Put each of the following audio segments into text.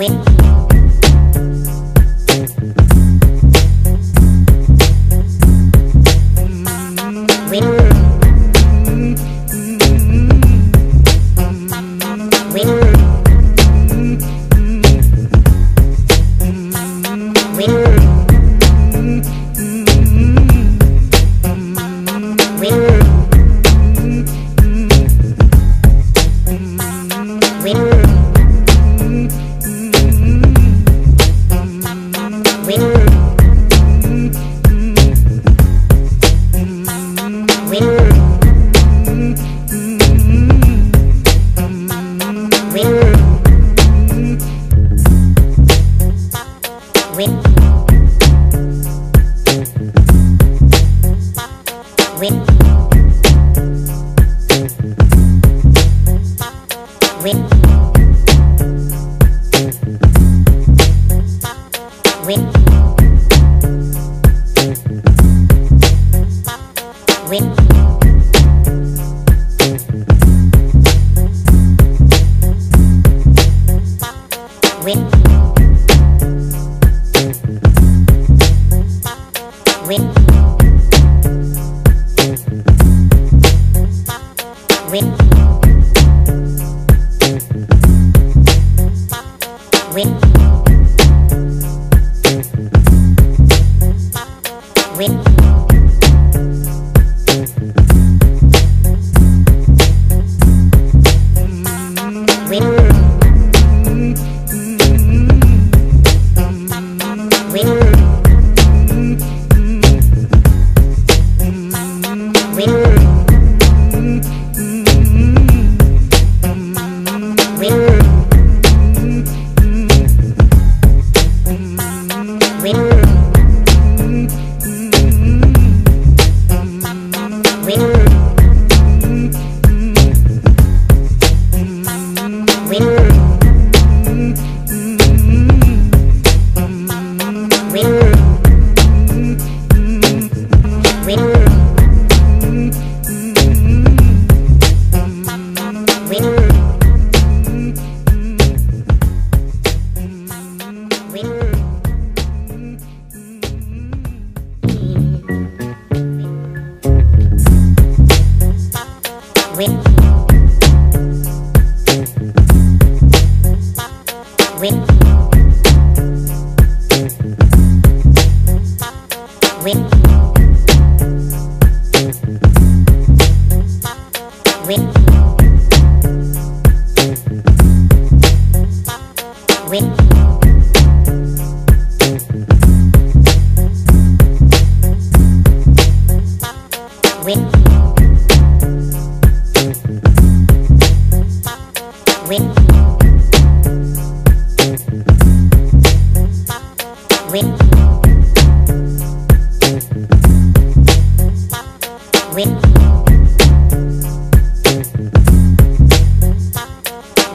win with Sweet.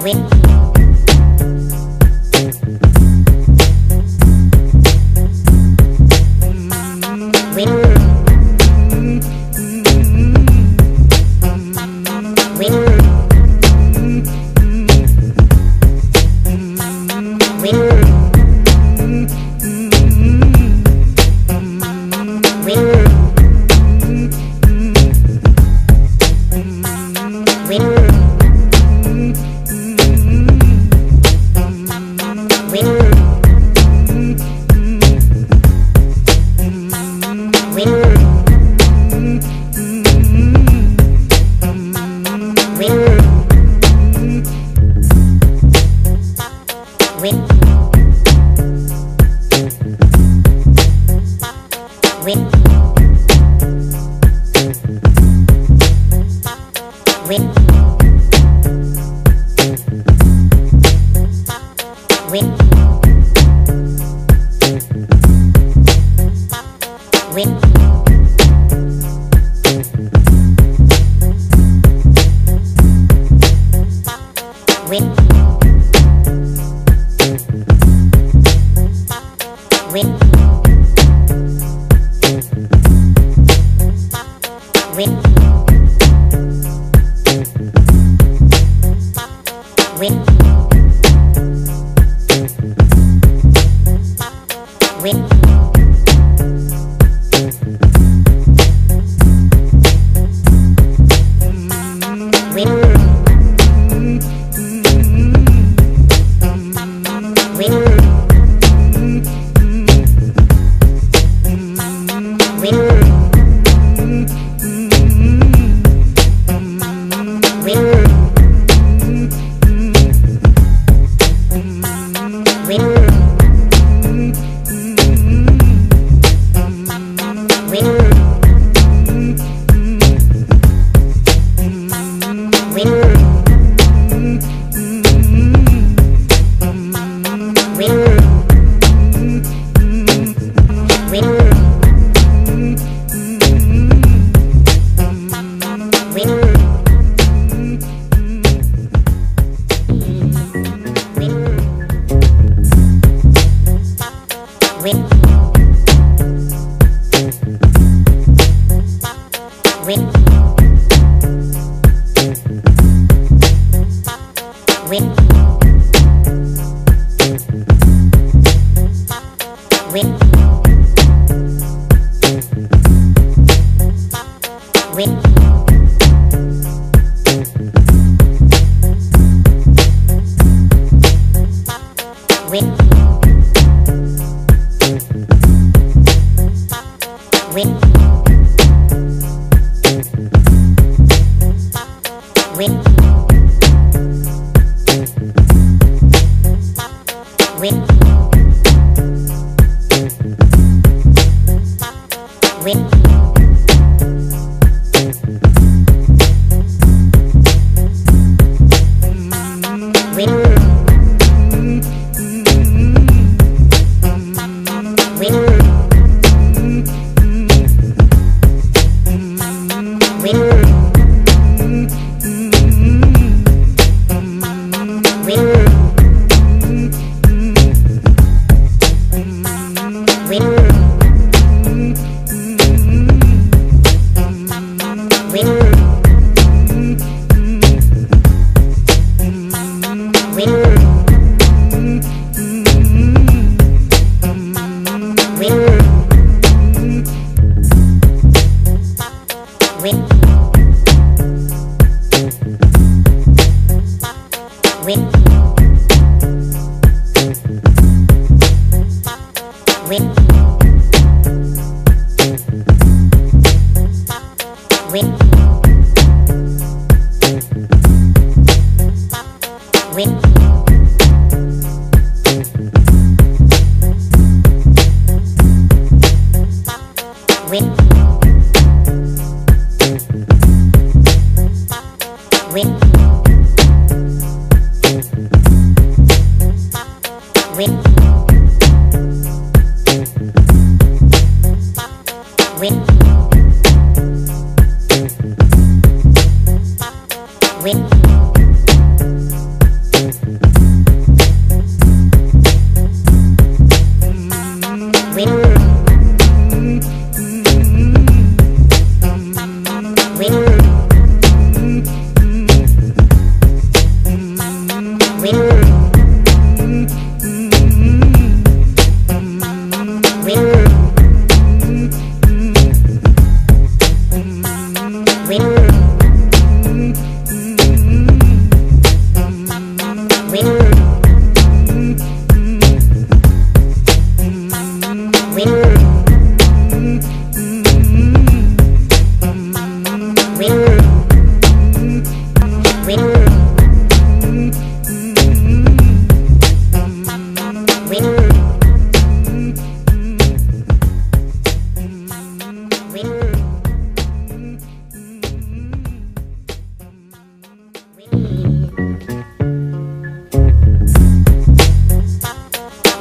Win with with with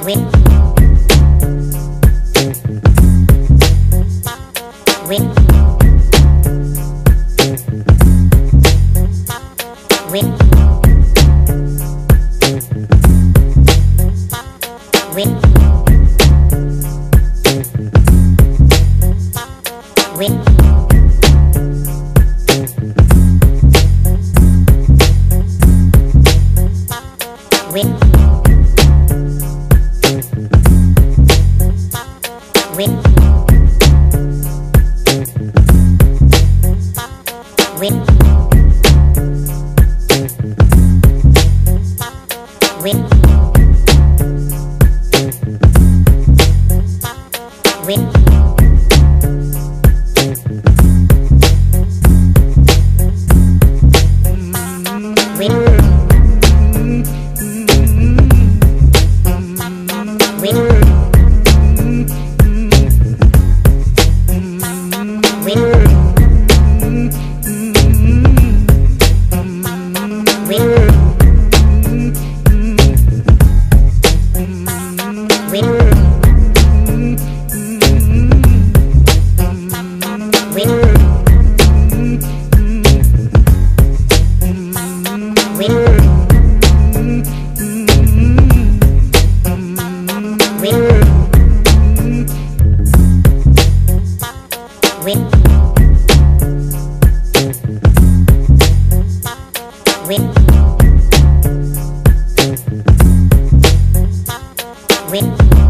We We We We We with